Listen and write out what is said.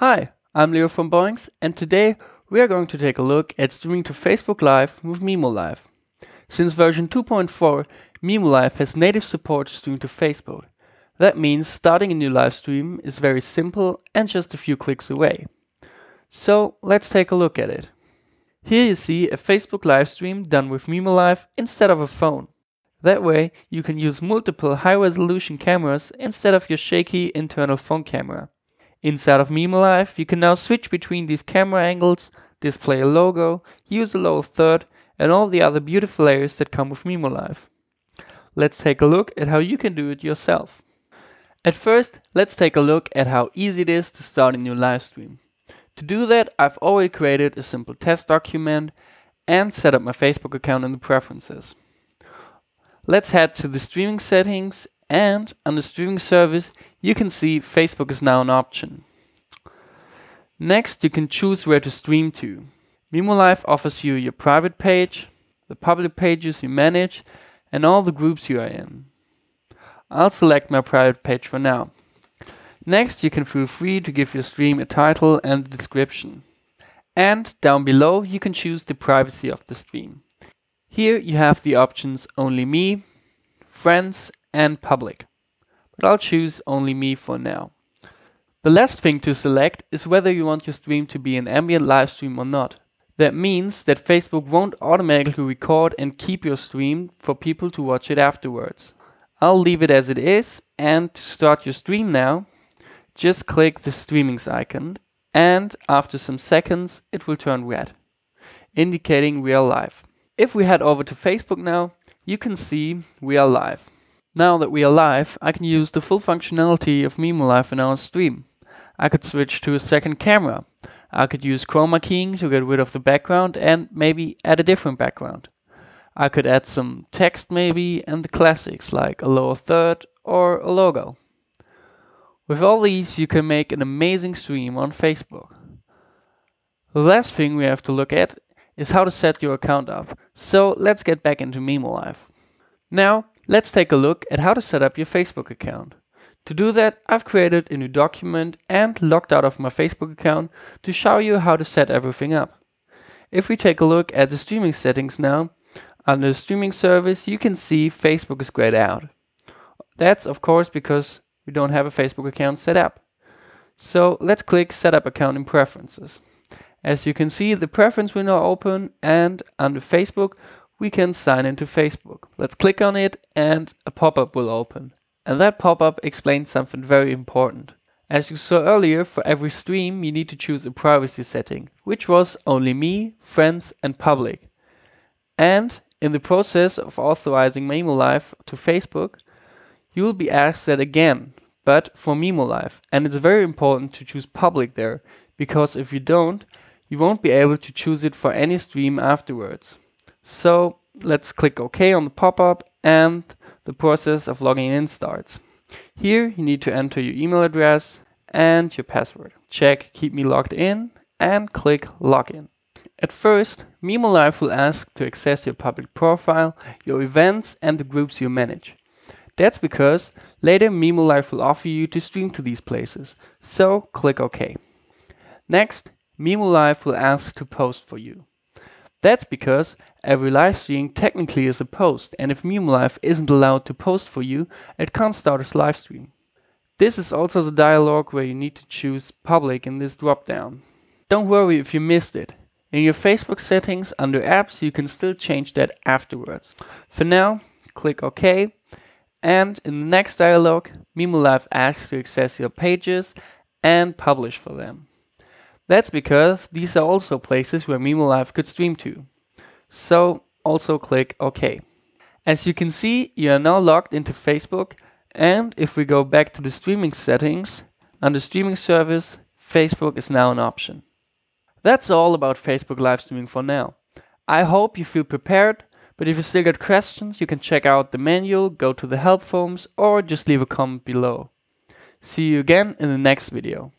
Hi, I'm Leo from Boinx, and today we are going to take a look at streaming to Facebook Live with mimoLive. Since version 2.4, mimoLive has native support to to Facebook. That means starting a new live stream is very simple and just a few clicks away. So let's take a look at it. Here you see a Facebook live stream done with mimoLive instead of a phone. That way you can use multiple high resolution cameras instead of your shaky internal phone camera. Inside of mimoLive, you can now switch between these camera angles, display a logo, use a lower third, and all the other beautiful layers that come with mimoLive. Let's take a look at how you can do it yourself. At first, let's take a look at how easy it is to start a new live stream. To do that, I've already created a simple test document and set up my Facebook account in the preferences. Let's head to the streaming settings and the streaming service, you can see Facebook is now an option. Next, you can choose where to stream to. mimoLive offers you your private page, the public pages you manage, and all the groups you are in. I'll select my private page for now. Next, you can feel free to give your stream a title and a description. And down below, you can choose the privacy of the stream. Here you have the options only me, friends, and public. But I'll choose only me for now. The last thing to select is whether you want your stream to be an ambient live stream or not. That means that Facebook won't automatically record and keep your stream for people to watch it afterwards. I'll leave it as it is and to start your stream now, just click the streamings icon and after some seconds it will turn red, indicating we are live. If we head over to Facebook now, you can see we are live. Now that we are live, I can use the full functionality of mimoLive in our stream. I could switch to a second camera. I could use chroma keying to get rid of the background and maybe add a different background. I could add some text maybe and the classics like a lower third or a logo. With all these you can make an amazing stream on Facebook. The last thing we have to look at is how to set your account up. So let's get back into mimoLive. Now Let's take a look at how to set up your Facebook account. To do that, I've created a new document and logged out of my Facebook account to show you how to set everything up. If we take a look at the streaming settings now, under the streaming service, you can see Facebook is grayed out. That's of course because we don't have a Facebook account set up. So let's click Setup Account in Preferences. As you can see, the preference window open and under Facebook, we can sign into Facebook. Let's click on it and a pop-up will open. And that pop-up explains something very important. As you saw earlier, for every stream you need to choose a privacy setting, which was only me, friends and public. And in the process of authorizing mimoLive to Facebook, you will be asked that again, but for mimoLive. And it's very important to choose public there, because if you don't, you won't be able to choose it for any stream afterwards. So let's click OK on the pop-up and the process of logging in starts. Here you need to enter your email address and your password. Check keep me logged in and click login. At first, mimoLive will ask to access your public profile, your events and the groups you manage. That's because later mimoLive will offer you to stream to these places, so click OK. Next, mimoLive will ask to post for you. That's because every live stream technically is a post, and if mimoLive isn't allowed to post for you, it can't start as live stream. This is also the dialog where you need to choose public in this dropdown. Don't worry if you missed it. In your Facebook settings under apps, you can still change that afterwards. For now, click OK, and in the next dialog, mimoLive asks to access your pages and publish for them. That's because these are also places where mimoLive could stream to. So also click OK. As you can see, you are now logged into Facebook and if we go back to the streaming settings, under streaming service, Facebook is now an option. That's all about Facebook live streaming for now. I hope you feel prepared, but if you still got questions, you can check out the manual, go to the help forums, or just leave a comment below. See you again in the next video.